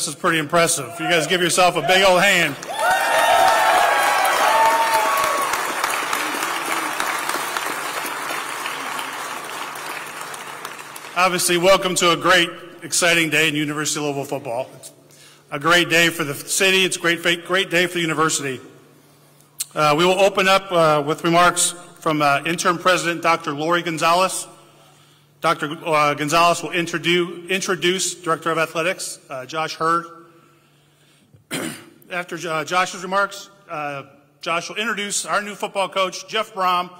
This is pretty impressive. You guys give yourself a big old hand. Obviously, welcome to a great, exciting day in University of Louisville football. It's a great day for the city. It's a great, great day for the university. Uh, we will open up uh, with remarks from uh, interim president Dr. Lori Gonzalez. Dr. Uh, Gonzalez will introduce, introduce Director of Athletics, uh, Josh Heird. After uh, Josh's remarks, Josh will introduce our new football coach, Jeff Brohm,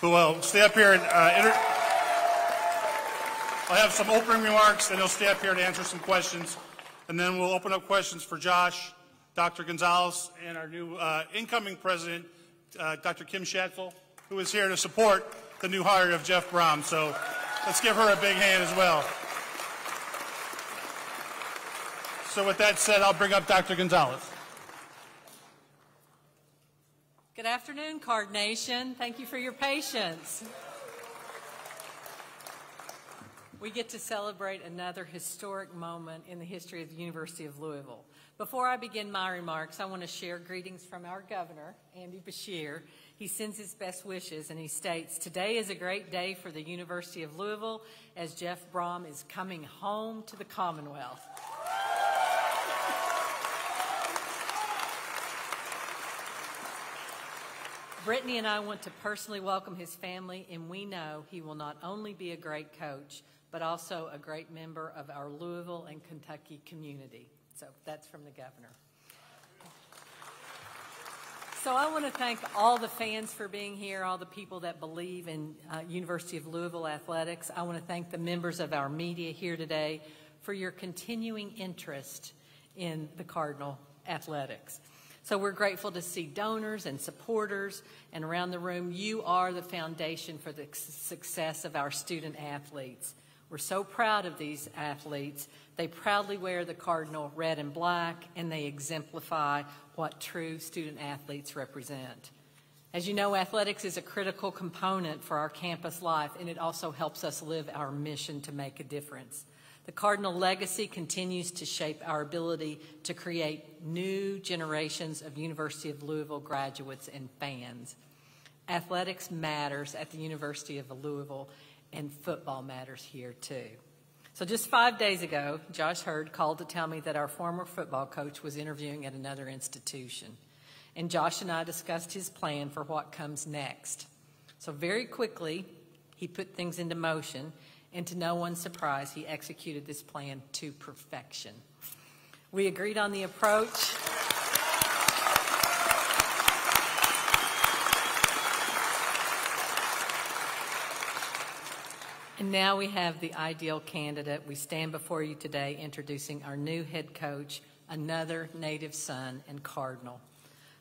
who will stay up here and I'll have some opening remarks, and he'll stay up here to answer some questions. And then we'll open up questions for Josh, Dr. Gonzalez, and our new uh, incoming president, uh, Dr. Kim Schatzel, who is here to support the new hire of Jeff Brohm. So let's give her a big hand as well. So with that said, I'll bring up Dr. Gonzalez. Good afternoon, Card Nation. Thank you for your patience. We get to celebrate another historic moment in the history of the University of Louisville. Before I begin my remarks, I want to share greetings from our governor, Andy Beshear. He sends his best wishes and he states, Today is a great day for the University of Louisville as Jeff Brohm is coming home to the Commonwealth. Britainy and I want to personally welcome his family, and we know he will not only be a great coach, but also a great member of our Louisville and Kentucky community. So that's from the governor. So I want to thank all the fans for being here, all the people that believe in uh, University of Louisville athletics. I want to thank the members of our media here today for your continuing interest in the Cardinal athletics. So we're grateful to see donors and supporters and around the room. You are the foundation for the success of our student athletes. We're so proud of these athletes. They proudly wear the cardinal red and black, and they exemplify what true student athletes represent. As you know, athletics is a critical component for our campus life, and it also helps us live our mission to make a difference. The Cardinal legacy continues to shape our ability to create new generations of University of Louisville graduates and fans. Athletics matters at the University of Louisville, and football matters here too. So just five days ago, Josh Heird called to tell me that our former football coach was interviewing at another institution. And Josh and I discussed his plan for what comes next. So very quickly, he put things into motion, and to no one's surprise, he executed this plan to perfection. We agreed on the approach. And now we have the ideal candidate. We stand before you today introducing our new head coach, another native son and cardinal.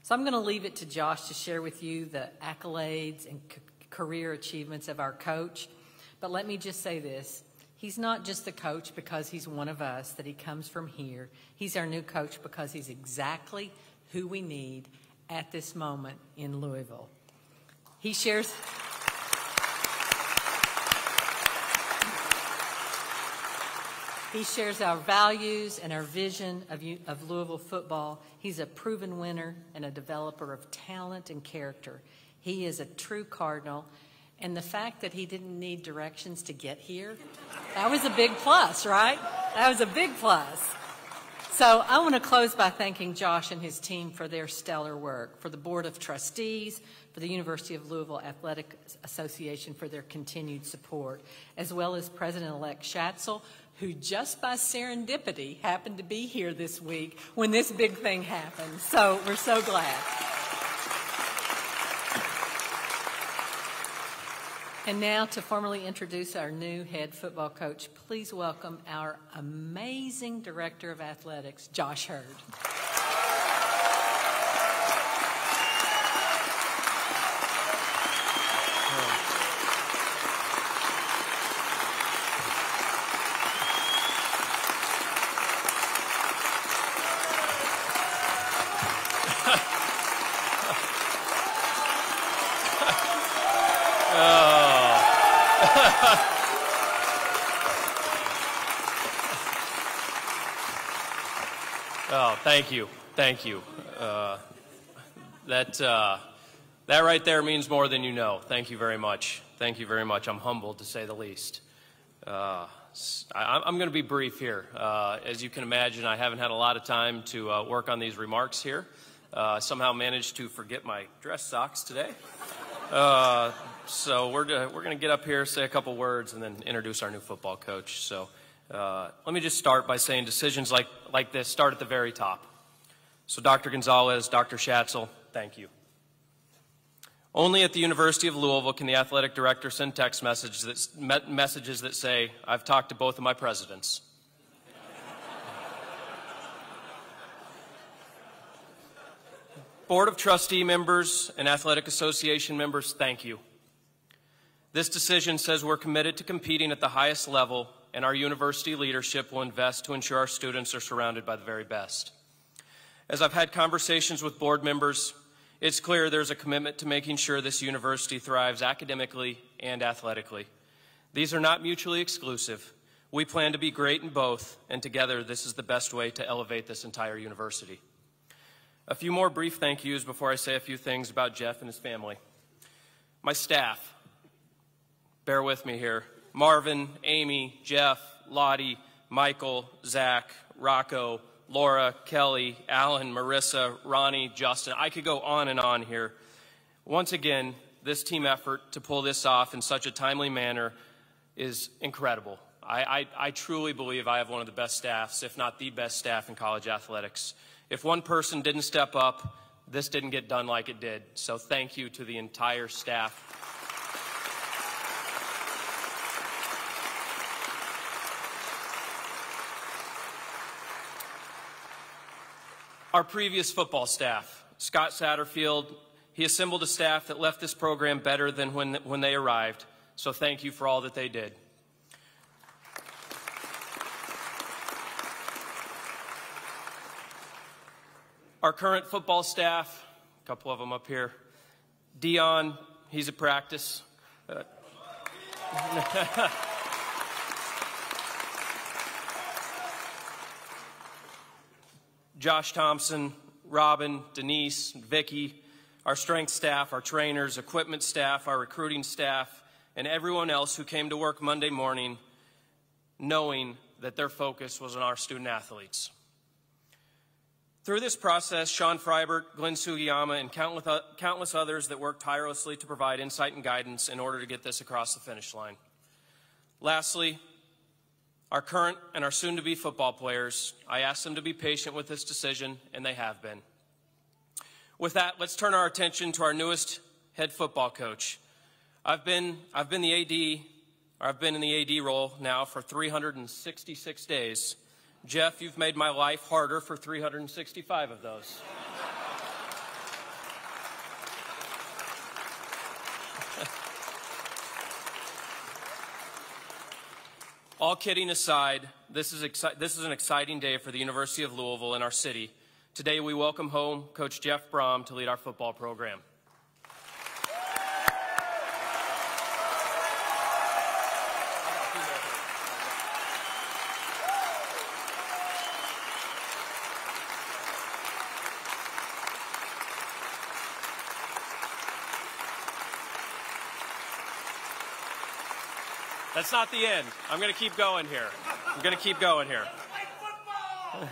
So I'm going to leave it to Josh to share with you the accolades and career achievements of our coach. But let me just say this. He's not just the coach because he's one of us, that he comes from here. He's our new coach because he's exactly who we need at this moment in Louisville. He shares. He shares our values and our vision of, of Louisville football. He's a proven winner and a developer of talent and character. He is a true Cardinal. And the fact that he didn't need directions to get here, that was a big plus, right? That was a big plus. So I want to close by thanking Josh and his team for their stellar work, for the Board of Trustees, for the University of Louisville Athletic Association for their continued support, as well as President-elect Schatzel, who just by serendipity happened to be here this week when this big thing happened. So we're so glad. And now to formally introduce our new head football coach, please welcome our amazing Director of Athletics, Josh Heird. Oh. Oh, thank you. Thank you. Uh, that, uh, that right there means more than you know. Thank you very much. Thank you very much. I'm humbled, to say the least. Uh, I, am going to be brief here. Uh, as you can imagine, I haven't had a lot of time to uh, work on these remarks here. Uh, somehow managed to forget my dress socks today. So we're, we're going to get up here, say a couple words, and then introduce our new football coach. So uh, let me just start by saying decisions like, like this start at the very top. So Dr. Gonzalez, Dr. Schatzel, thank you. Only at the University of Louisville can the athletic director send text messages that, messages that say, I've talked to both of my presidents. Board of Trustee members and Athletic Association members, thank you. This decision says we're committed to competing at the highest level, and our university leadership will invest to ensure our students are surrounded by the very best. As I've had conversations with board members, it's clear there's a commitment to making sure this university thrives academically and athletically. These are not mutually exclusive. We plan to be great in both, and together this is the best way to elevate this entire university. A few more brief thank yous before I say a few things about Jeff and his family. My staff, bear with me here. Marvin, Amy, Jeff, Lottie, Michael, Zach, Rocco, Laura, Kelly, Alan, Marissa, Ronnie, Justin. I could go on and on here. Once again, this team effort to pull this off in such a timely manner is incredible. I, I, I, truly believe I have one of the best staffs, if not the best staff in college athletics. If one person didn't step up, this didn't get done like it did. So thank you to the entire staff. Our previous football staff, Scott Satterfield, he assembled a staff that left this program better than when, when they arrived. So thank you for all that they did. Our current football staff, a couple of them up here. Dion, he's at practice. Uh, Josh Thompson, Robin, Denise, Vicky, our strength staff, our trainers, equipment staff, our recruiting staff, and everyone else who came to work Monday morning knowing that their focus was on our student athletes. Through this process, Sean Freibert, Glenn Sugiyama, and countless, uh, countless others that worked tirelessly to provide insight and guidance in order to get this across the finish line. Lastly, our current and our soon to be football players, I asked them to be patient with this decision, and they have been. With that, let's turn our attention to our newest head football coach. I've been, I've been the AD, or I've been in the AD role now for 366 days. Jeff, you've made my life harder for 365 of those. All kidding aside, this is, this is an exciting day for the University of Louisville and our city. Today we welcome home Coach Jeff Brohm to lead our football program. That's not the end. I'm going to keep going here. I'm going to keep going here.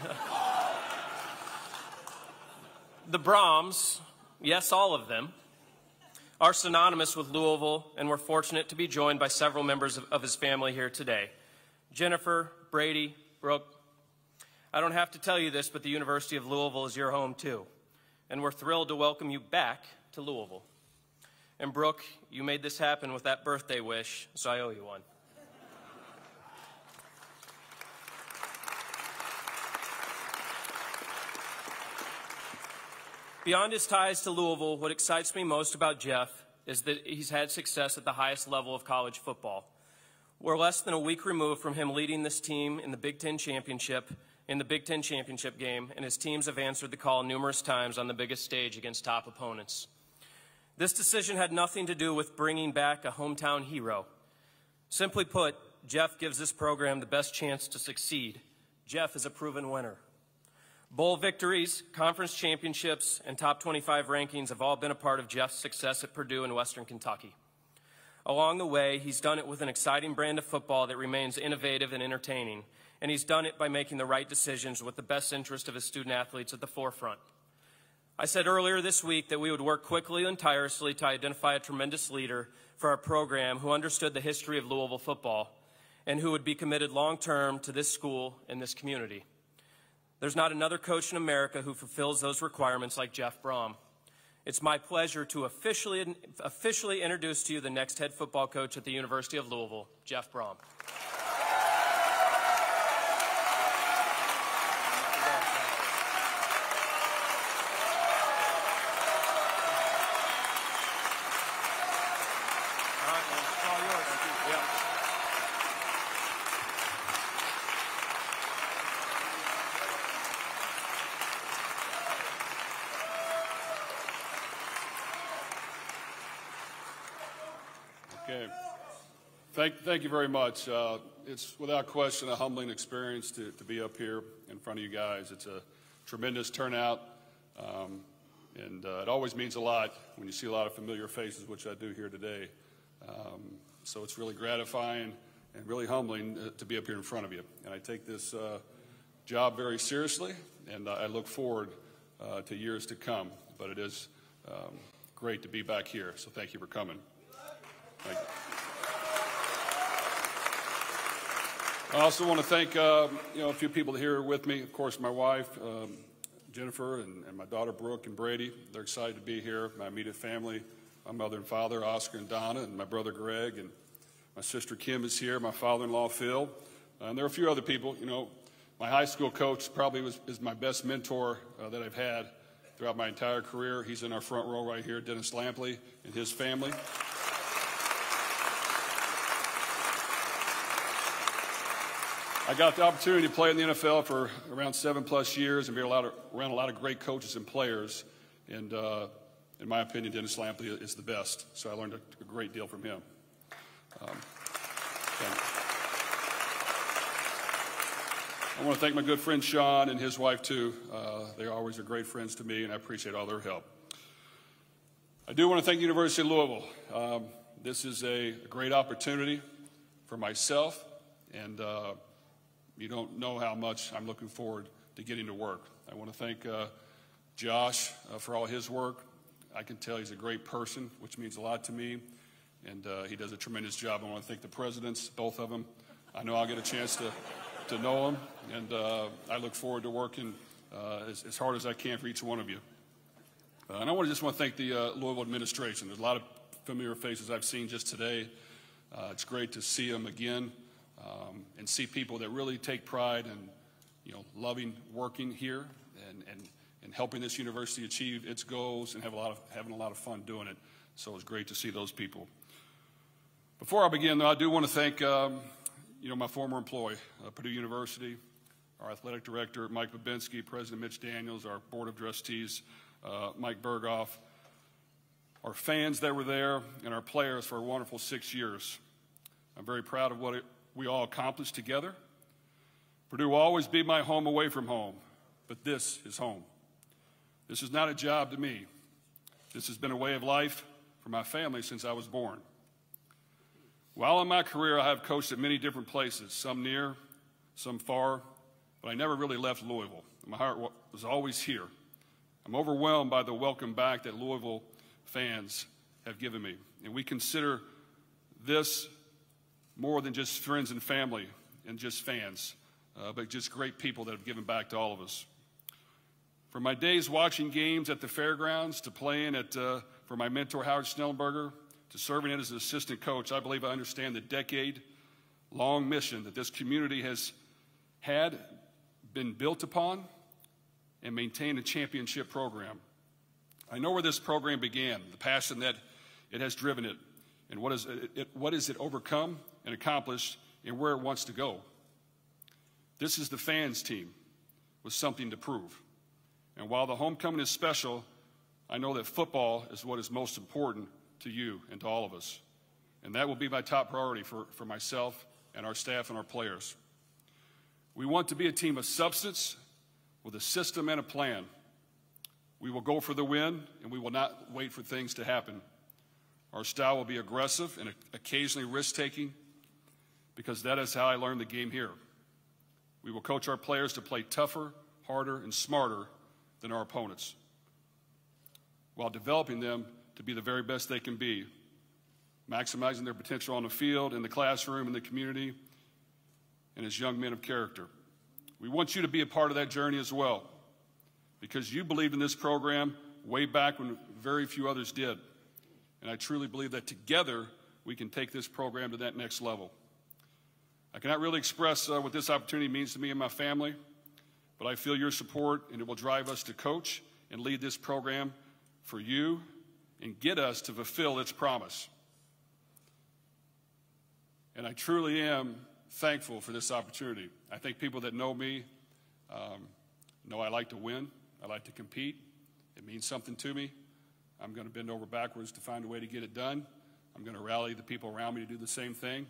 the Brohms, yes, all of them, are synonymous with Louisville, and we're fortunate to be joined by several members of, of his family here today. Jennifer, Brady, Brooke. I don't have to tell you this, but the University of Louisville is your home too. And we're thrilled to welcome you back to Louisville. And Brooke, you made this happen with that birthday wish, so I owe you one. Beyond his ties to Louisville, what excites me most about Jeff is that he's had success at the highest level of college football. We're less than a week removed from him leading this team in the Big Ten Championship, in the Big Ten Championship game, and his teams have answered the call numerous times on the biggest stage against top opponents. This decision had nothing to do with bringing back a hometown hero. Simply put, Jeff gives this program the best chance to succeed. Jeff is a proven winner. Bowl victories, conference championships, and top 25 rankings have all been a part of Jeff's success at Purdue and Western Kentucky. Along the way, he's done it with an exciting brand of football that remains innovative and entertaining, and he's done it by making the right decisions with the best interest of his student athletes at the forefront. I said earlier this week that we would work quickly and tirelessly to identify a tremendous leader for our program who understood the history of Louisville football and who would be committed long term to this school and this community. There's not another coach in America who fulfills those requirements like Jeff Brohm. It's my pleasure to officially, officially introduce to you the next head football coach at the University of Louisville, Jeff Brohm. Okay. Thank, thank you very much. Uh, it's without question a humbling experience to, to be up here in front of you guys. It's a tremendous turnout, um, and uh, it always means a lot when you see a lot of familiar faces, which I do here today. Um, so it's really gratifying and really humbling uh, to be up here in front of you. And I take this uh, job very seriously, and I look forward uh, to years to come. But it is um, great to be back here, so thank you for coming. I also want to thank uh, you know a few people here with me. Of course, my wife um, Jennifer and, and, my daughter Brooke and Brady. They're excited to be here. My immediate family, my mother and father Oscar and Donna, and my brother Greg, and my sister Kim is here. My father-in-law Phil, and there are a few other people. You know, my high school coach probably was is my best mentor uh, that I've had throughout my entire career. He's in our front row right here, Dennis Lampley and his family. I got the opportunity to play in the NFL for around seven plus years and be a lot of, around a lot of great coaches and players. And uh, in my opinion, Dennis Lampley is the best. So I learned a, a great deal from him. Um, I want to thank my good friend Sean and his wife, too. Uh, they always are great friends to me, and I appreciate all their help. I do want to thank University of Louisville. Um, this is a, a, great opportunity for myself and uh, you don't know how much I'm looking forward to getting to work. I want to thank uh, Josh uh, for all his work. I can tell he's a great person, which means a lot to me, and uh, he does a tremendous job. I want to thank the presidents, both of them. I know I'll get a chance to, to know them, and uh, I look forward to working uh, as, as, hard as I can for each one of you. Uh, and I want to just want to thank the Louisville administration. There's a lot of familiar faces I've seen just today. it's great to see them again um, and see people that really take pride in, you know, loving working here and, and, and helping this university achieve its goals and have a lot of, having a lot of fun doing it. So it's great to see those people. Before I begin, though, I do want to thank, um, you know, my former employee, uh, Purdue University, our athletic director, Mike Bobinski, President Mitch Daniels, our board of trustees, uh, Mike Berghoff, our fans that were there, and our players for a wonderful six years. I'm very proud of what it, we all accomplished together. Purdue will always be my home away from home, but this is home. This is not a job to me. This has been a way of life for my family since I was born. While in my career, I have coached at many different places, some near, some far, but I never really left Louisville. My heart was always here. I'm overwhelmed by the welcome back that Louisville fans have given me, and we consider this more than just friends and family and just fans, uh, but just great people that have given back to all of us. From my days watching games at the fairgrounds to playing at, uh, for my mentor Howard Schnellenberger to serving it as an assistant coach, I believe I understand the decade long mission that this community has had been built upon and maintained a championship program. I know where this program began, the passion that it has driven it, and what, is it, what is it overcome and accomplished and where it wants to go. This is the fans team with something to prove. And while the homecoming is special, I know that football is what is most important to you and to all of us. And that will be my top priority for, for myself and our staff and our players. We want to be a team of substance with a system and a plan. We will go for the win, and we will not wait for things to happen. Our style will be aggressive and occasionally risk taking because that is how I learned the game here. We will coach our players to play tougher, harder, and smarter than our opponents while developing them to be the very best they can be, maximizing their potential on the field, in the classroom, in the community, and as young men of character. We want you to be a part of that journey as well because you believed in this program way back when very few others did. And I truly believe that together we can take this program to that next level. I cannot really express uh, what this opportunity means to me and my family, but I feel your support and it will drive us to coach and lead this program for you and get us to fulfill its promise. And I truly am thankful for this opportunity. I think people that know me um, know I like to win, I like to compete. It means something to me. I'm going to bend over backwards to find a way to get it done. I'm going to rally the people around me to do the same thing.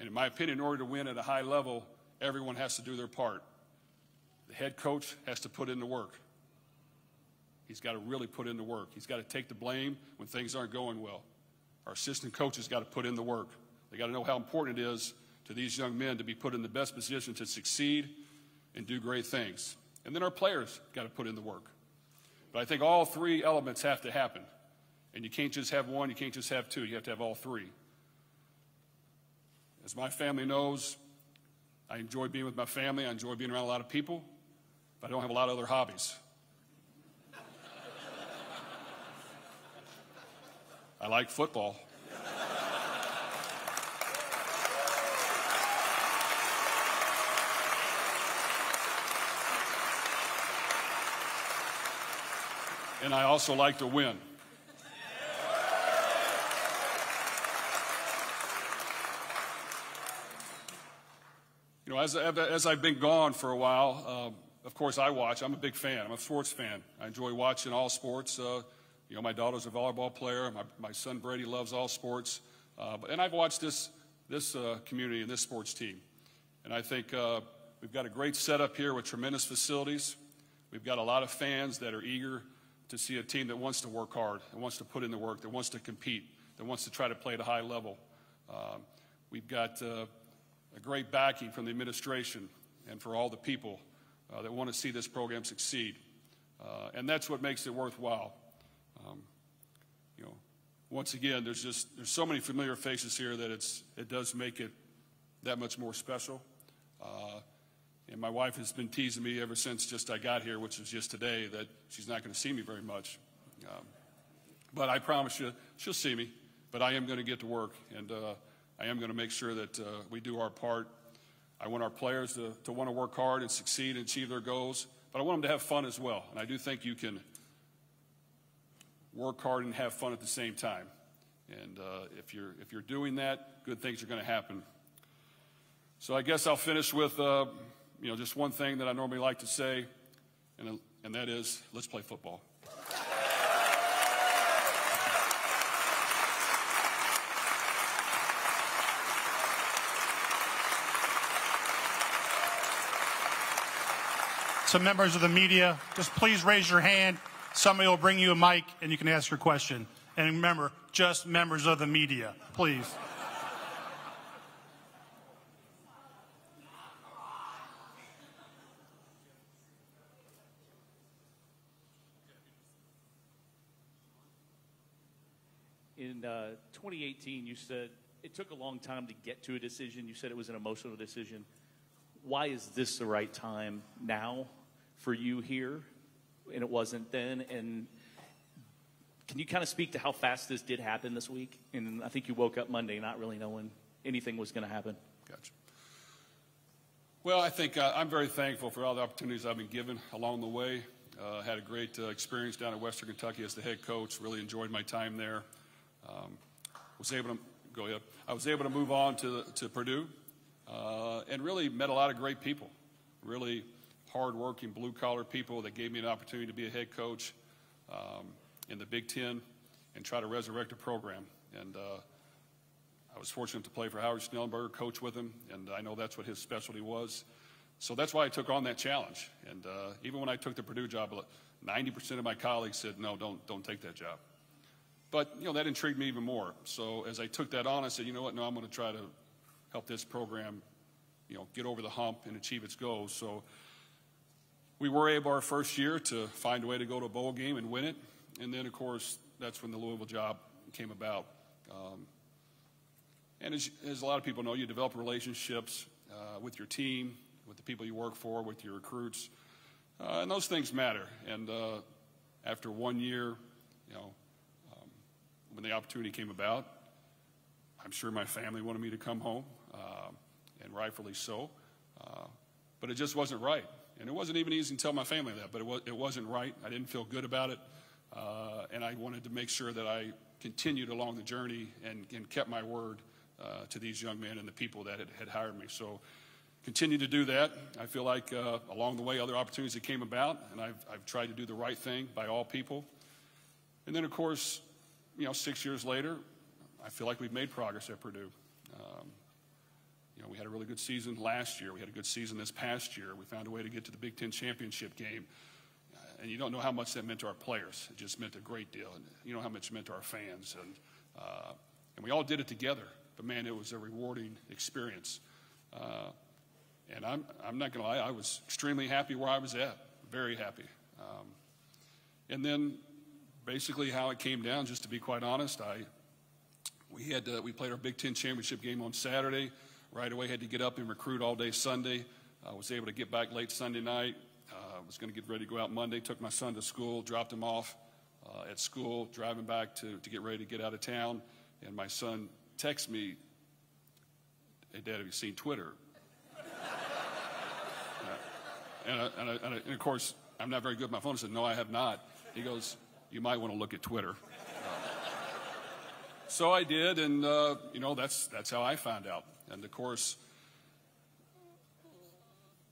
And in my opinion, in order to win at a high level, everyone has to do their part. The head coach has to put in the work. He's got to really put in the work. He's got to take the blame when things aren't going well. Our assistant coaches got to put in the work. They got to know how important it is to these young men to be put in the best position to succeed and do great things. And then our players got to put in the work. But I think all three elements have to happen. And you can't just have one, you can't just have two, you have to have all three. As my family knows, I enjoy being with my family, I enjoy being around a lot of people, but I don't have a lot of other hobbies. I like football. and I also like to win. As, as I've been gone for a while, uh, of course I watch. I'm a big fan. I'm a sports fan. I enjoy watching all sports. Uh, you know, my daughter's a volleyball player. My, my son Brady loves all sports. Uh, and I've watched this, this uh, community and this sports team. And I think uh, we've got a great setup here with tremendous facilities. We've got a lot of fans that are eager to see a team that wants to work hard, that wants to put in the work, that wants to compete, that wants to try to play at a high level. Uh, we've got a great backing from the administration and for all the people uh, that want to see this program succeed. Uh, and that's what makes it worthwhile. Um, you know, once again, there's just there's so many familiar faces here that it's it does make it that much more special. Uh, and my wife has been teasing me ever since just I got here, which was just today, that she's not going to see me very much. Um, but I promise you, she'll see me. But I am going to get to work, and uh, I am going to make sure that uh, we do our part. I want our players to, to want to work hard and succeed and achieve their goals, but I want them to have fun as well. And I do think you can work hard and have fun at the same time. And uh, if, you're, if you're doing that, good things are going to happen. So I guess I'll finish with uh, you know, just one thing that I normally like to say, and, and that is, let's play football. Some members of the media, just please raise your hand. Somebody will bring you a mic and you can ask your question. And remember, just members of the media, please. in uh, 2018, you said it took a long time to get to a decision. You said it was an emotional decision. Why is this the right time now for you here? And it wasn't then. And can you kind of speak to how fast this did happen this week? And I think you woke up Monday not really knowing anything was going to happen. Gotcha. Well, I think uh, I'm very thankful for all the opportunities I've been given along the way. Uh, had a great uh, experience down at Western Kentucky as the head coach. Really enjoyed my time there. Um, was able to go ahead. I was able to move on to to Purdue, uh, and really met a lot of great people, really hardworking blue collar people that gave me an opportunity to be a head coach um, in the Big Ten and try to resurrect a program. And uh, I was fortunate to play for Howard Schnellenberger, coach with him, and I know that's what his specialty was. so that's why I took on that challenge. And uh, even when I took the Purdue job, 90% of my colleagues said, no, don't, don't take that job. But, you know, that intrigued me even more. So as I took that on, I said, you know what, no, I'm going to try to help this program, you know, get over the hump and achieve its goals. So we were able our first year to find a way to go to a bowl game and win it. And then, of course, that's when the Louisville job came about. Um, and as, as, a lot of people know, you develop relationships uh, with your team, with the people you work for, with your recruits. Uh, and those things matter. And uh, after one year, you know, um, when the opportunity came about, I'm sure my family wanted me to come home, uh, and rightfully so. Uh, but it just wasn't right. And it wasn't even easy to tell my family that, but it, was, it wasn't right. I didn't feel good about it. Uh, and I wanted to make sure that I continued along the journey and, and kept my word to these young men and the people that had, had hired me. So continue to do that. I feel like uh, along the way, other opportunities that came about, and I've, I've tried to do the right thing by all people. And then, of course, you know, six years later, I feel like we've made progress at Purdue. Um, know, we had a really good season last year. We had a good season this past year. We found a way to get to the Big Ten championship game. Uh, and you don't know how much that meant to our players. It just meant a great deal. And you know how much it meant to our fans. And, uh, and we all did it together. But man, it was a rewarding experience. Uh, and I'm, I'm not going to lie, I was extremely happy where I was at, very happy. Um, and then basically how it came down, just to be quite honest, I, we, had to, we played our Big Ten championship game on Saturday. Right away, had to get up and recruit all day Sunday. I was able to get back late Sunday night. I uh, was going to get ready to go out Monday. Took my son to school, dropped him off uh, at school, driving back to, to get ready to get out of town. And my son texts me, Hey, Dad, have you seen Twitter? And, I, and, I, and, I, and, of course, I'm not very good with my phone. I said, No, I have not. He goes, You might want to look at Twitter. So I did, and, uh, you know, that's, that's how I found out. And of course,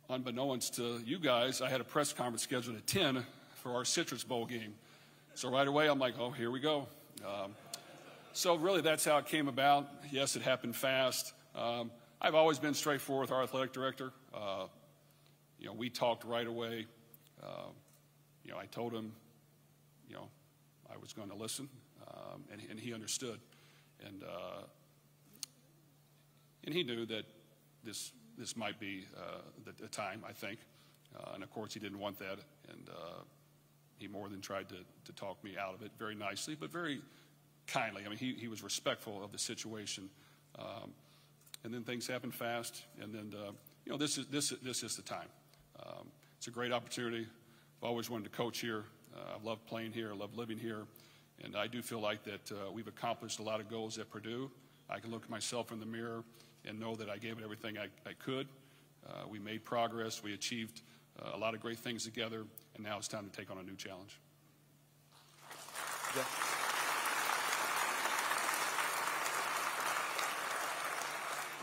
unbeknownst to you guys, I had a press conference scheduled at 10 for our Citrus Bowl game. So right away, I'm like, Oh, here we go. Um, so really, that's how it came about. Yes, it happened fast. Um, I've always been straightforward with our athletic director. Uh, you know, we talked right away. Uh, you know, I told him, you know, I was going to listen, um, and, and, he understood, and uh, and he knew that this this might be uh, the, the, time. I think, uh, and of course, he didn't want that, and uh, he more than tried to to talk me out of it very nicely, but very kindly. I mean, he he was respectful of the situation. Um, and then things happen fast, and then uh, you know this is this this is the time. Um, it's a great opportunity. I've always wanted to coach here. Uh, I love playing here. I love living here. And I do feel like that uh, we've accomplished a lot of goals at Purdue. I can look at myself in the mirror and know that I gave it everything I, I could. Uh, we made progress. We achieved uh, a lot of great things together. And now it's time to take on a new challenge. Yeah.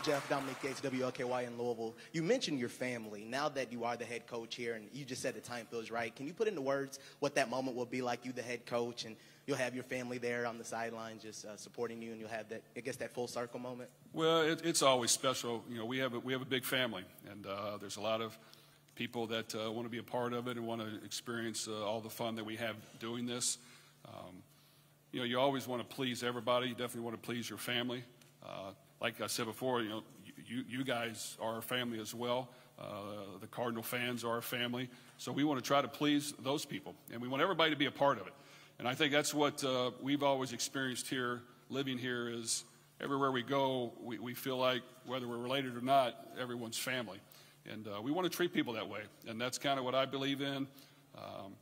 Jeff, Dominic Gates, WLKY in Louisville. You mentioned your family. Now that you are the head coach here and you just said the time feels right, can you put into words what that moment will be like, you the head coach, and you'll have your family there on the sideline just uh, supporting you, and you'll have that, I guess, that full circle moment? Well, it, it's always special. You know, we have a, we have a big family, and uh, there's a lot of people that uh, want to be a part of it and want to experience uh, all the fun that we have doing this. Um, you know, you always want to please everybody. You definitely want to please your family. Uh, like I said before, you know, you, you guys are our family as well. Uh, the Cardinal fans are our family. So we want to try to please those people, and we want everybody to be a part of it. And I think that's what uh, we've always experienced here, living here, is everywhere we go, we, we feel like, whether we're related or not, everyone's family. And uh, we want to treat people that way. And that's kind of what I believe in. Um,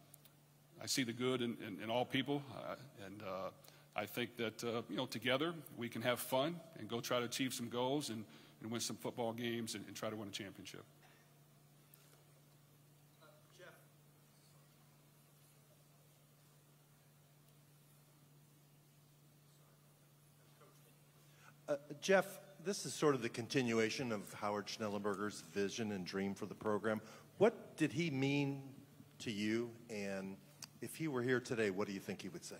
I see the good in, in, in all people. Uh, and uh, I think that, uh, you know, together we can have fun and go try to achieve some goals and, and win some football games and, and try to win a championship. Uh, Jeff, this is sort of the continuation of Howard Schnellenberger's vision and dream for the program. What did he mean to you? And if he were here today, what do you think he would say?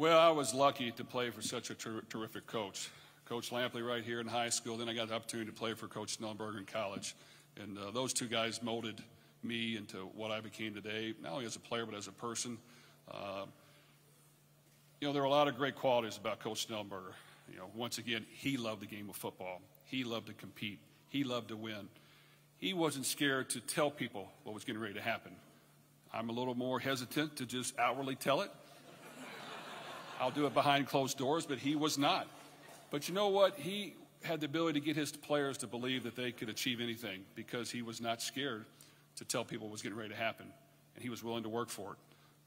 Well, I was lucky to play for such a ter- terrific coach. Coach Lampley right here in high school. Then I got the opportunity to play for Coach Schnellenberger in college. And uh, those two guys molded me into what I became today, not only as a player, but as a person. Uh, you know, there are a lot of great qualities about Coach Schnellenberger. You know, once again, he loved the game of football. He loved to compete. He loved to win. He wasn't scared to tell people what was getting ready to happen. I'm a little more hesitant to just outwardly tell it. I'll do it behind closed doors, but he was not. But you know what? He had the ability to get his players to believe that they could achieve anything because he was not scared to tell people what was getting ready to happen, and he was willing to work for it.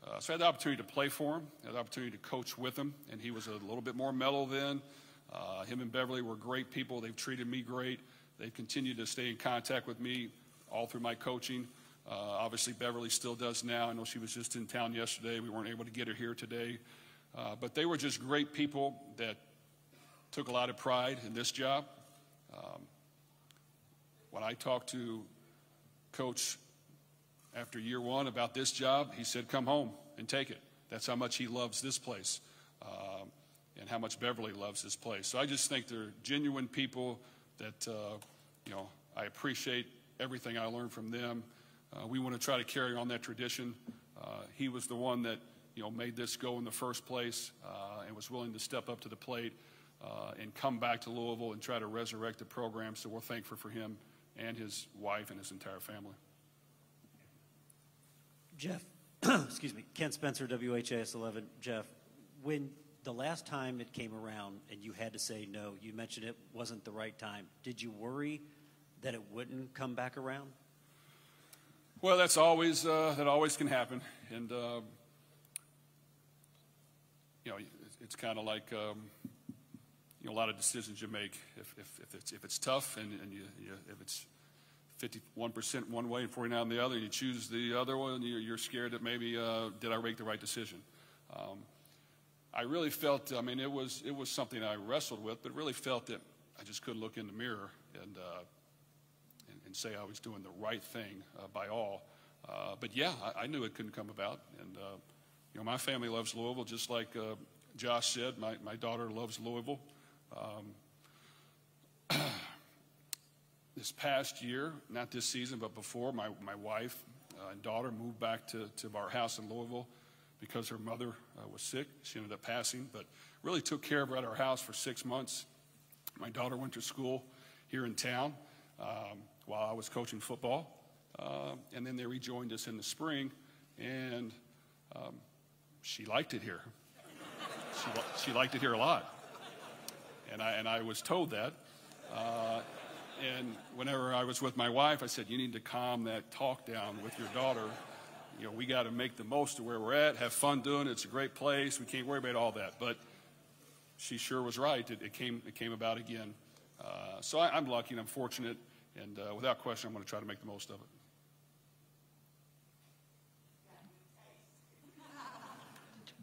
Uh, so I had the opportunity to play for him, I had the opportunity to coach with him, and he was a little bit more mellow then. Uh, him and Beverly were great people. They've treated me great. They've continued to stay in contact with me all through my coaching. Uh, obviously, Beverly still does now. I know she was just in town yesterday. We weren't able to get her here today. Uh, but they were just great people that took a lot of pride in this job. Um, when I talked to Coach after year one about this job, he said, Come home and take it. That's how much he loves this place um, and how much Beverly loves this place. So I just think they're genuine people that, uh, you know, I appreciate everything I learned from them. Uh, we want to try to carry on that tradition. Uh, he was the one that, you know, made this go in the first place uh, and was willing to step up to the plate uh, and come back to Louisville and try to resurrect the program. So we're thankful for him and his wife and his entire family. Jeff, excuse me, Kent Spencer, WHAS 11. Jeff, when the last time it came around and you had to say no, you mentioned it wasn't the right time. Did you worry that it wouldn't come back around? Well, that's always uh, that always can happen, and uh, you know it's, kind of like um, you know a lot of decisions you make. If, if, if it's if it's tough and, and you, you, if it's 51% one way and 49 the other, and you choose the other one, you're, you're scared that maybe uh, did I make the right decision? Um, I really felt, I mean, it was, it was something I wrestled with, but really felt that I just couldn't look in the mirror and, uh, and, and, say I was doing the right thing uh, by all. Uh, but yeah, I, I, knew it couldn't come about. And, uh, you know, my family loves Louisville, just like uh, Josh said, my, my daughter loves Louisville. Um, this past year, not this season, but before, my, my wife uh, and daughter moved back to, to our house in Louisville because her mother uh, was sick. She ended up passing, but really took care of her at our house for six months. My daughter went to school here in town um, while I was coaching football. Uh, and then they rejoined us in the spring, and um, she liked it here. she, she, liked it here a lot. And I, and I was told that. Uh, and whenever I was with my wife, I said, You need to calm that talk down with your daughter you know, we got to make the most of where we're at, have fun doing it. It's a great place. We can't worry about all that. But she sure was right. It, it came, it came about again. Uh, so I, am lucky and I'm fortunate. And uh, without question, I'm going to try to make the most of it.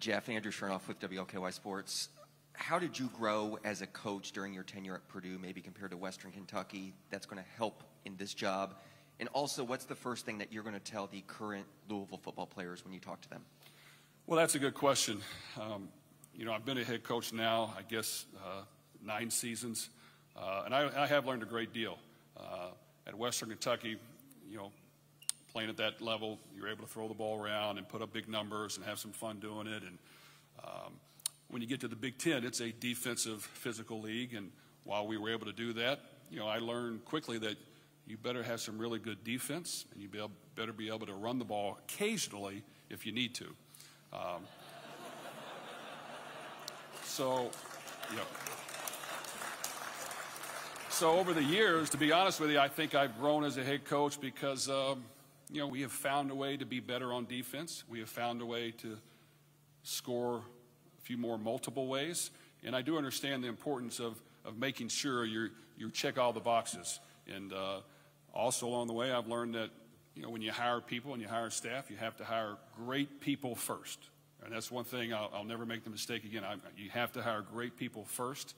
Jeff, Andrew Chernoff with WLKY Sports. How did you grow as a coach during your tenure at Purdue, maybe compared to Western Kentucky? That's going to help in this job. And also, what's the first thing that you're going to tell the current Louisville football players when you talk to them? Well, that's a good question. Um, you know, I've been a head coach now, I guess, uh, nine seasons, uh, and I, I, have learned a great deal. Uh, at Western Kentucky, you know, playing at that level, you're able to throw the ball around and put up big numbers and have some fun doing it. And um, when you get to the Big Ten, it's a defensive, physical league, and while we were able to do that, you know, I learned quickly that you better have some really good defense, and you be able, better be able to run the ball occasionally if you need to. Um, so, you know, so over the years, to be honest with you, I think I've grown as a head coach because, um, you know, we have found a way to be better on defense. We have found a way to score a few more multiple ways. And I do understand the importance of, of making sure you you check all the boxes. And uh, also, along the way, I've learned that you know when you hire people and you hire staff, you have to hire great people first. And that's one thing I'll, I'll never make the mistake again. I, you have to hire great people first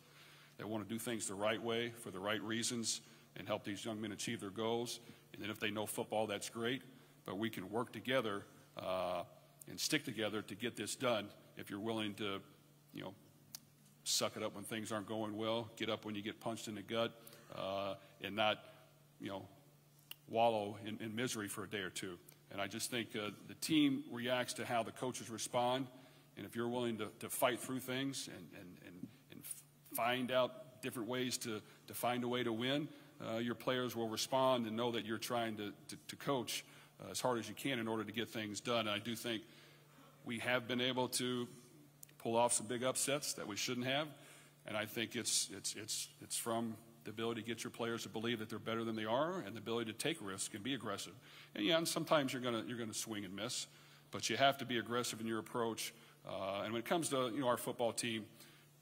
that want to do things the right way for the right reasons and help these young men achieve their goals. And then if they know football, that's great. But we can work together uh, and stick together to get this done if you're willing to, you know, suck it up when things aren't going well, get up when you get punched in the gut, uh, and not, you know, wallow in, in misery for a day or two. And I just think uh, the team reacts to how the coaches respond. And if you're willing to, to fight through things and, and, and, and find out different ways to, to find a way to win, uh, your players will respond and know that you're trying to, to, to coach uh, as hard as you can in order to get things done. And I do think we have been able to pull off some big upsets that we shouldn't have. And I think it's, it's, it's, it's from the ability to get your players to believe that they're better than they are and the ability to take risks and be aggressive. And yeah, and sometimes you're going to you're gonna swing and miss, but you have to be aggressive in your approach. Uh, and when it comes to you know, our football team,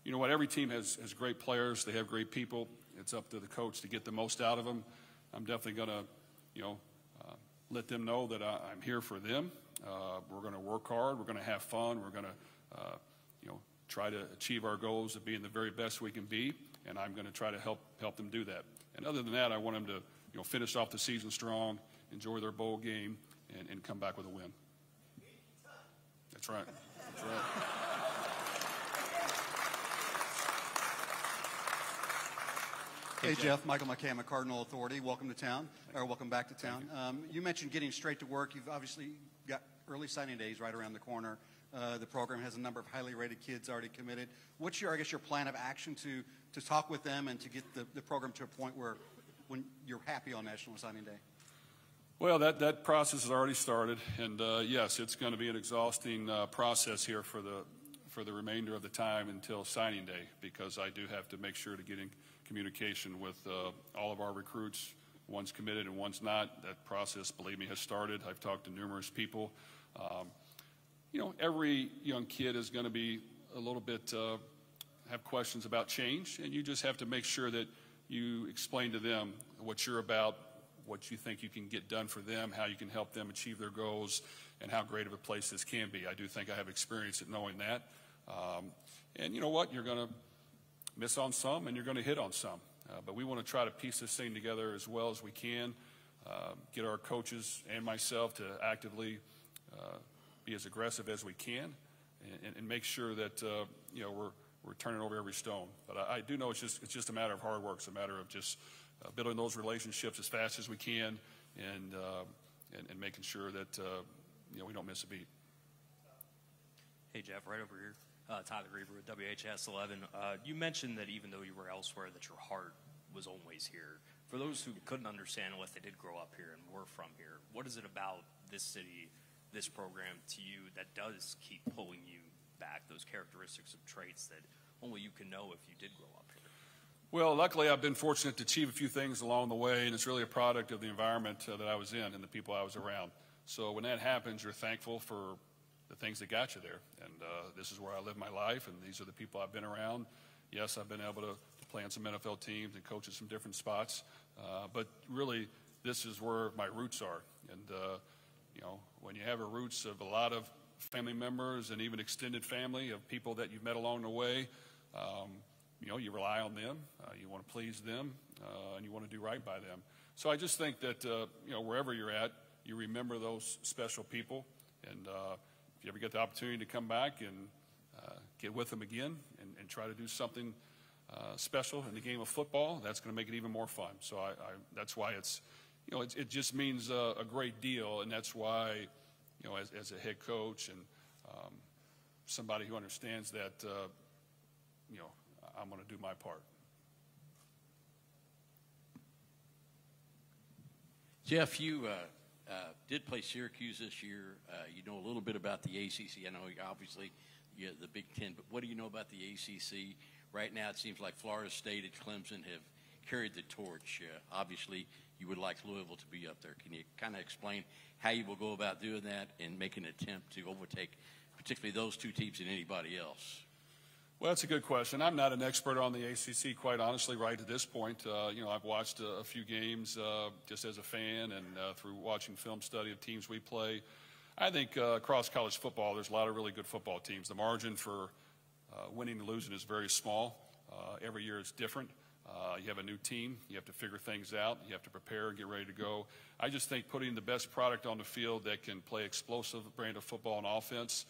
you know what? Every team has, has great players. They have great people. It's up to the coach to get the most out of them. I'm definitely going to, you know, uh, let them know that I, am here for them. Uh, we're going to work hard. We're going to have fun. We're going to, uh, you know, try to achieve our goals of being the very best we can be and I'm going to try to help help them do that. And other than that, I want them to you know finish off the season strong, enjoy their bowl game, and, and come back with a win. That's right. That's right. Hey, Jeff. Michael McCammon, Cardinal Authority. Welcome to town, or welcome back to town. You. Um, you mentioned getting straight to work. You've obviously got early signing days right around the corner. Uh, the program has a number of highly rated kids already committed. What's your, I guess, your plan of action to, to talk with them and to get the, the program to a point where when you're happy on National Signing Day? Well, that, that process has already started, and uh, yes, it's going to be an exhausting uh, process here for the for the remainder of the time until signing day, because I do have to make sure to get in communication with uh, all of our recruits. One's committed and one's not. That process, believe me, has started. I've talked to numerous people. Um, you know, every young kid is going to be a little bit, uh, have questions about change, and you just have to make sure that you explain to them what you're about, what you think you can get done for them, how you can help them achieve their goals, and how great of a place this can be. I do think I have experience at knowing that. Um, and you know what? You're going to miss on some, and you're going to hit on some. Uh, but we want to try to piece this thing together as well as we can, uh, get our coaches and myself to actively uh, be as aggressive as we can and, and make sure that, uh, you know, we're, we're turning over every stone. But I, I, do know it's just, it's just a matter of hard work. It's a matter of just uh, building those relationships as fast as we can and, and, and, making sure that, you know, we don't miss a beat. Hey, Jeff, right over here. Uh, Tyler Reaver with WHAS 11. Uh, you mentioned that even though you were elsewhere, that your heart was always here. For those who couldn't understand what they did grow up here and were from here, what is it about this city this program to you that does keep pulling you back, those characteristics of traits that only you can know if you did grow up here? Well, luckily, I've been fortunate to achieve a few things along the way, and it's really a product of the environment uh, that I was in and the people I was around. So when that happens, you're thankful for the things that got you there. And uh, this is where I live my life, and these are the people I've been around. Yes, I've been able to, to play on some NFL teams and coach at some different spots, uh, but really, this is where my roots are. And uh, you know, when you have a roots of a lot of family members and even extended family of people that you've met along the way, um, you know, you rely on them, uh, you want to please them, uh, and you want to do right by them. So I just think that, uh, you know, wherever you're at, you remember those special people. And if you ever get the opportunity to come back and uh, get with them again and, and try to do something uh, special in the game of football, that's going to make it even more fun. So I, I, that's why it's, you know, it, it just means a, a, great deal, and that's why, you know, as, as a head coach and um, somebody who understands that, uh, you know, I'm going to do my part. Jeff, you uh, did play Syracuse this year. Uh, you know a little bit about the ACC. I know obviously you the Big Ten, but what do you know about the ACC? Right now, it seems like Florida State and Clemson have carried the torch. Uh, obviously, you would like Louisville to be up there. Can you kind of explain how you will go about doing that and make an attempt to overtake particularly those two teams and anybody else? Well, that's a good question. I'm not an expert on the ACC, quite honestly, right at this point. Uh, you know, I've watched a, a few games uh, just as a fan and uh, through watching film study of teams we play. I think uh, across college football, there's a lot of really good football teams. The margin for uh, winning and losing is very small. Uh, every year is different. You have a new team. You have to figure things out. You have to prepare and get ready to go. I just think putting the best product on the field that can play explosive brand of football and offense,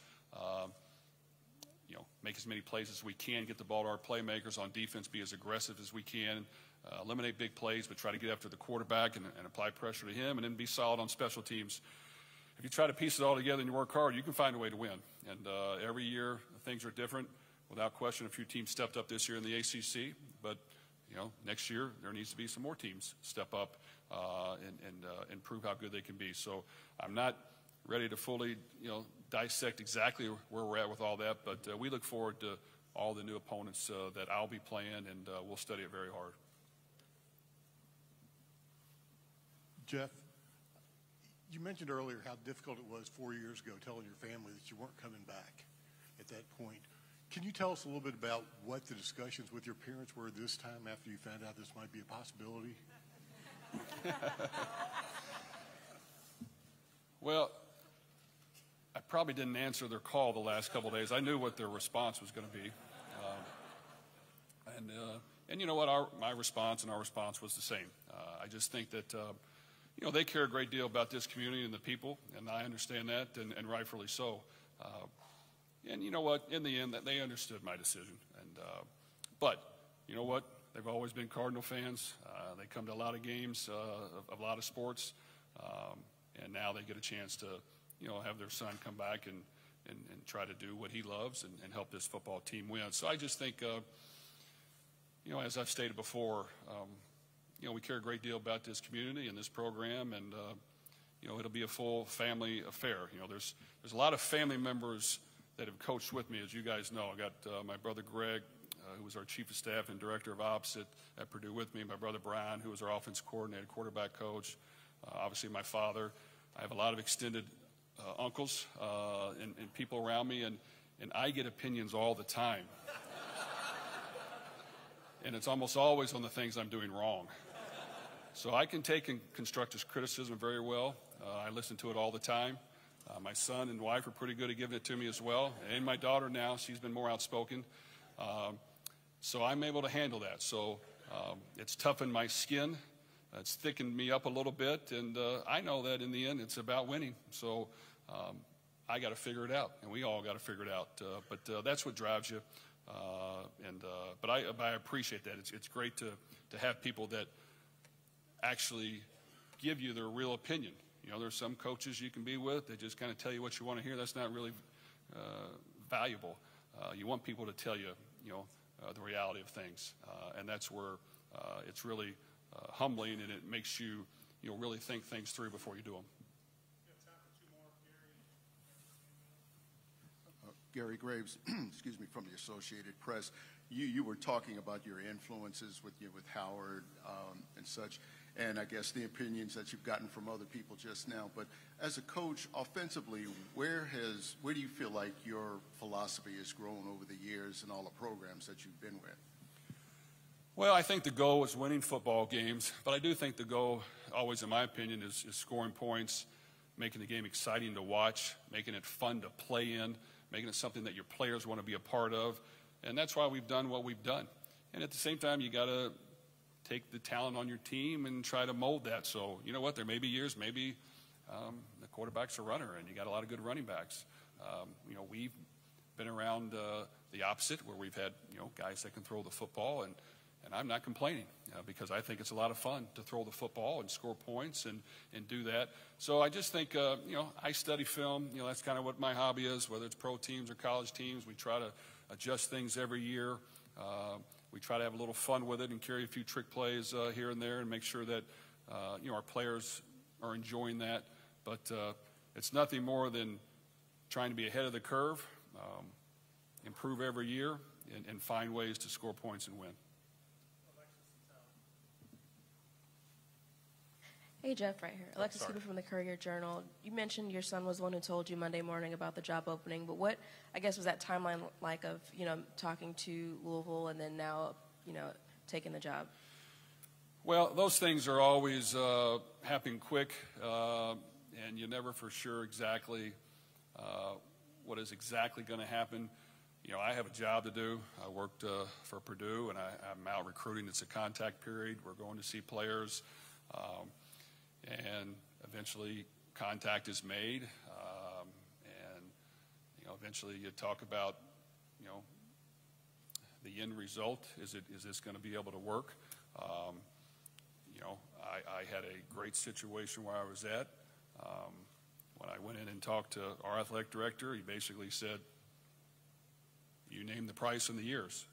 you know, make as many plays as we can, get the ball to our playmakers on defense, be as aggressive as we can, uh, eliminate big plays, but try to get after the quarterback and, and apply pressure to him, and then be solid on special teams. If you try to piece it all together and you work hard, you can find a way to win. And uh, every year things are different. Without question, a few teams stepped up this year in the ACC, but you know, next year there needs to be some more teams step up uh, and, and, uh, and prove how good they can be. So I'm not ready to fully, you know, dissect exactly where we're at with all that, but uh, we look forward to all the new opponents uh, that I'll be playing, and uh, we'll study it very hard. Jeff, you mentioned earlier how difficult it was four years ago telling your family that you weren't coming back at that point. Can you tell us a little bit about what the discussions with your parents were this time after you found out this might be a possibility? well, I probably didn't answer their call the last couple days. I knew what their response was going to be. Uh, and, uh, and you know what? Our, my response and our response was the same. Uh, I just think that, uh, you know, they care a great deal about this community and the people, and I understand that, and, and rightfully so. Uh, and you know what? In the end, that they understood my decision. And, uh, but, you know what? They've always been Cardinal fans. they come to a lot of games of, of, a lot of sports. Um, and now they get a chance to you know, have their son come back and, and, and try to do what he loves and, and, help this football team win. So I just think, uh, you know, as I've stated before, um, you know, we care a great deal about this community and this program, and uh, you know, it'll be a full family affair. You know, there's there's a lot of family members that have coached with me, as you guys know. I got uh, my brother Greg, uh, who was our chief of staff and director of ops at, at Purdue with me. My brother Brian, who was our offense coordinator, quarterback coach. Uh, obviously, my father. I have a lot of extended uh, uncles uh, and, and, people around me, and, and I get opinions all the time. and it's almost always on the things I'm doing wrong. So I can take and constructive criticism very well. Uh, I listen to it all the time. Uh, my son and wife are pretty good at giving it to me as well. And my daughter now, she's been more outspoken. Um, so I'm able to handle that. So um, it's toughened my skin. It's thickened me up a little bit. And uh, I know that in the end, it's about winning. So um, I got to figure it out, and we all got to figure it out. Uh, but uh, that's what drives you. Uh, and uh, but I, but I appreciate that. It's it's great to to have people that actually give you their real opinion. You know, there's some coaches you can be with that just kind of tell you what you want to hear. That's not really uh, valuable. You want people to tell you, you know, the reality of things, and that's where it's really humbling, and it makes you, you know, really think things through before you do them. Gary Graves, excuse me, from the Associated Press. You, you were talking about your influences with you with Howard um, and such, and I guess the opinions that you've gotten from other people just now. But as a coach, offensively, where has where do you feel like your philosophy has grown over the years and all the programs that you've been with? Well, I think the goal is winning football games, but I do think the goal, always in my opinion, is, is scoring points, making the game exciting to watch, making it fun to play in making it something that your players want to be a part of. And that's why we've done what we've done. And at the same time, you got to take the talent on your team and try to mold that. So, you know what? There may be years, maybe um, the quarterback's a runner, and you got a lot of good running backs. Um, you know, we've been around uh, the opposite, where we've had you know guys that can throw the football, and and I'm not complaining uh, because I think it's a lot of fun to throw the football and score points and, and do that. So I just think, uh, you know, I study film. You know, that's kind of what my hobby is, whether it's pro teams or college teams. We try to adjust things every year. Uh, we try to have a little fun with it and carry a few trick plays uh, here and there and make sure that, uh, you know, our players are enjoying that. But it's nothing more than trying to be ahead of the curve, um, improve every year, and, and find ways to score points and win. Hey, Jeff, right here. Alexis Cooper from the Courier Journal. You mentioned your son was the one who told you Monday morning about the job opening, but what, I guess, was that timeline like of, you know, talking to Louisville and then now, you know, taking the job? Well, those things are always uh, happening quick, uh, and you never for sure exactly uh, what is exactly going to happen. You know, I have a job to do. I worked uh, for Purdue, and I, am out recruiting. It's a contact period. We're going to see players. Um, and eventually contact is made, um, and you know, eventually you talk about, you know, the end result. Is it is this going to be able to work? Um, you know, I, I, had a great situation where I was at. Um, when I went in and talked to our athletic director, he basically said, "You name the price and the years,"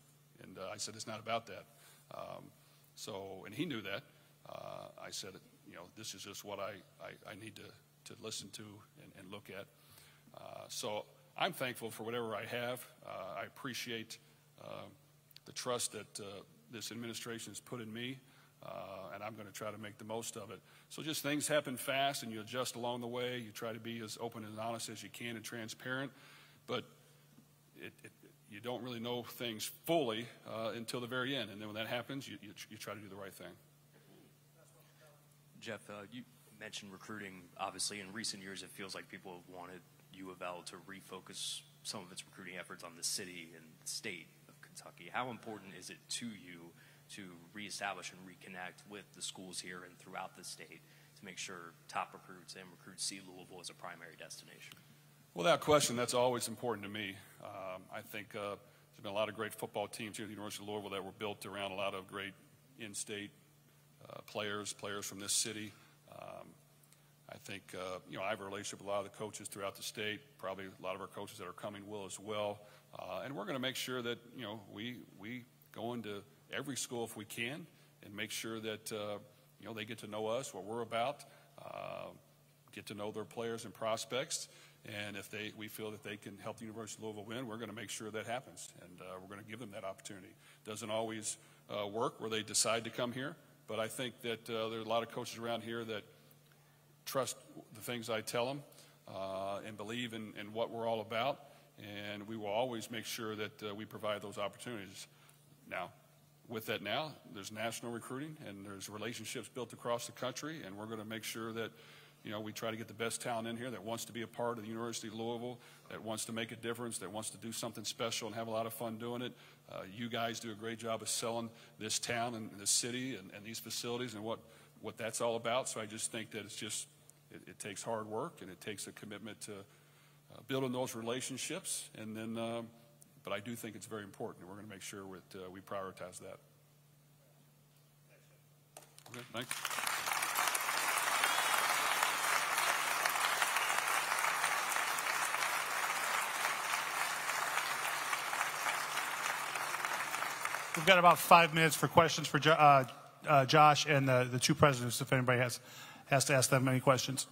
and uh, I said, "It's not about that." Um, so, and he knew that. Uh, I said, "You know, this is just what I, I, I need to, to listen to and, and look at." Uh, so I'm thankful for whatever I have. Uh, I appreciate uh, the trust that uh, this administration has put in me, uh, and I'm going to try to make the most of it. So just things happen fast, and you adjust along the way. You try to be as open and honest as you can and transparent, but it, it, you don't really know things fully uh, until the very end. And then when that happens, you, you, you, try to do the right thing. Jeff, uh, you mentioned recruiting. Obviously, in recent years, it feels like people have wanted U of L to refocus some of its recruiting efforts on the city and the state of Kentucky. How important is it to you to reestablish and reconnect with the schools here and throughout the state to make sure top recruits and recruits see Louisville as a primary destination? Without question, that's always important to me. Um, I think uh, there's been a lot of great football teams here at the University of Louisville that were built around a lot of great in-state uh, players, players from this city. Um, I think, uh, you know, I have a relationship with a lot of the coaches throughout the state. Probably a lot of our coaches that are coming will as well. Uh, and we're going to make sure that, you know, we, we go into every school if we can and make sure that, uh, you know, they get to know us, what we're about, uh, get to know their players and prospects. And if they, we feel that they can help the University of Louisville win, we're going to make sure that happens. And we're going to give them that opportunity. Doesn't always work where they decide to come here. But I think that there are a lot of coaches around here that – trust the things I tell them uh, and believe in, in, what we're all about. And we will always make sure that uh, we provide those opportunities. Now, with that now, there's national recruiting and there's relationships built across the country, and we're going to make sure that you know, we try to get the best talent in here that wants to be a part of the University of Louisville, that wants to make a difference, that wants to do something special and have a lot of fun doing it. Uh, you guys do a great job of selling this town and this city and, and these facilities and what, what that's all about. So I just think that it's just it, it takes hard work and it takes a commitment to uh, building those relationships. And then, um, but I do think it's very important, and we're going to make sure that uh, we prioritize that. Okay, thanks. We've got about five minutes for questions for uh, uh, Josh and the, the two presidents, if anybody has has to ask them any questions.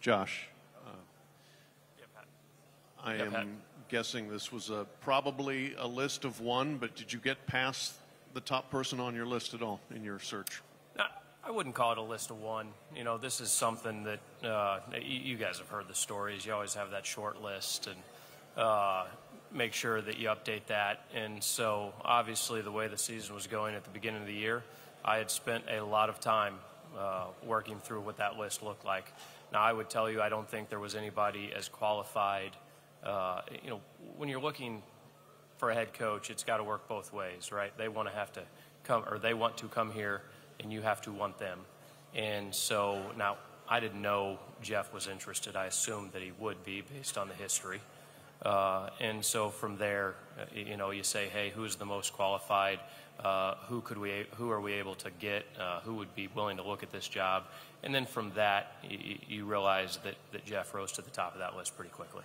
Josh, uh, I am guessing this was a, probably a list of one, but did you get past the top person on your list at all in your search? I wouldn't call it a list of one. You know, this is something that uh, you, guys have heard the stories. You always have that short list, and uh, make sure that you update that. And so, obviously, the way the season was going at the beginning of the year, I had spent a lot of time uh, working through what that list looked like. Now, I would tell you, I don't think there was anybody as qualified. Uh, you know, when you're looking for a head coach, it's got to work both ways, right? They want to have to come, or they want to come here, and you have to want them. And so now, I didn't know Jeff was interested. I assumed that he would be based on the history. Uh, and so from there, uh, you know, you say, hey, who's the most qualified? Uh, who could we? Who are we able to get? Uh, who would be willing to look at this job? And then from that, you, you realize that, that Jeff rose to the top of that list pretty quickly.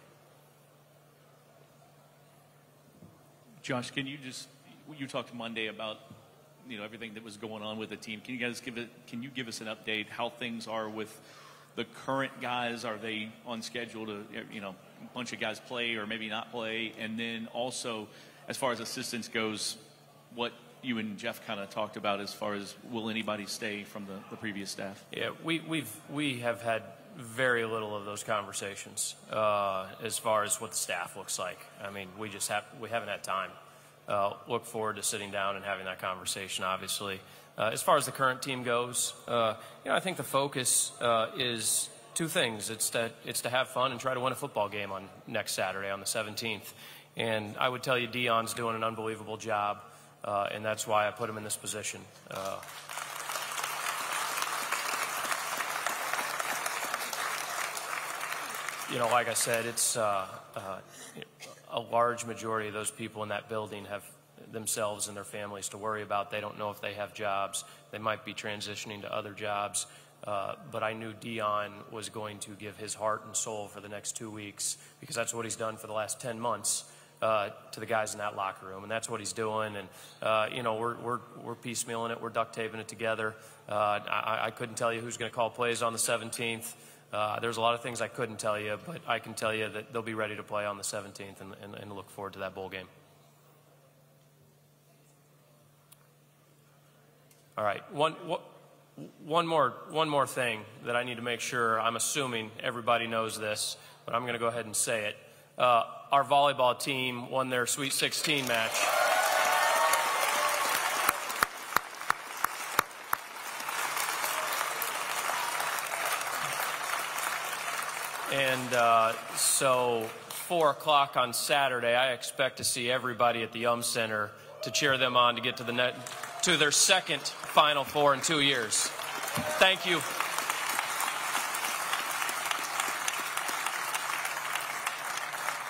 Josh, can you just you talked Monday about you know everything that was going on with the team. Can you guys give it? Can you give us an update how things are with the current guys? Are they on schedule to you know a bunch of guys play or maybe not play? And then also, as far as assistance goes, what you and Jeff kind of talked about as far as will anybody stay from the, the previous staff? Yeah, we, we've we have had very little of those conversations uh, as far as what the staff looks like. I mean, we just have we haven't had time. Uh, look forward to sitting down and having that conversation. Obviously, uh, as far as the current team goes, uh, you know, I think the focus uh, is two things. It's to, it's to have fun and try to win a football game on next Saturday on the 17th. And I would tell you, Deion's doing an unbelievable job, uh, and that's why I put him in this position. Uh, you know, like I said, it's uh, uh, a large majority of those people in that building have themselves and their families to worry about. They don't know if they have jobs. They might be transitioning to other jobs. Uh, but I knew Deion was going to give his heart and soul for the next two weeks because that's what he's done for the last 10 months uh, to the guys in that locker room, and that's what he's doing. And uh, you know, we're we're we're piecemealing it, we're duct taping it together. Uh, I, I, couldn't tell you who's going to call plays on the 17th. Uh, there's a lot of things I couldn't tell you, but I can tell you that they'll be ready to play on the 17th, and, and, and look forward to that bowl game. All right, one. one more, one more thing that I need to make sure, I'm assuming everybody knows this, but I'm going to go ahead and say it. Uh, our volleyball team won their Sweet 16 match. And uh, so, 4 o'clock on Saturday, I expect to see everybody at the UM Center to cheer them on to get to the net to their second Final Four in two years. Thank you.